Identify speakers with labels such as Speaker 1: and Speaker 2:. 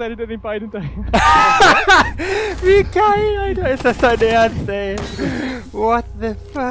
Speaker 1: der hinter den beiden hinterher.
Speaker 2: Wie geil, Alter, ist? What the fuck?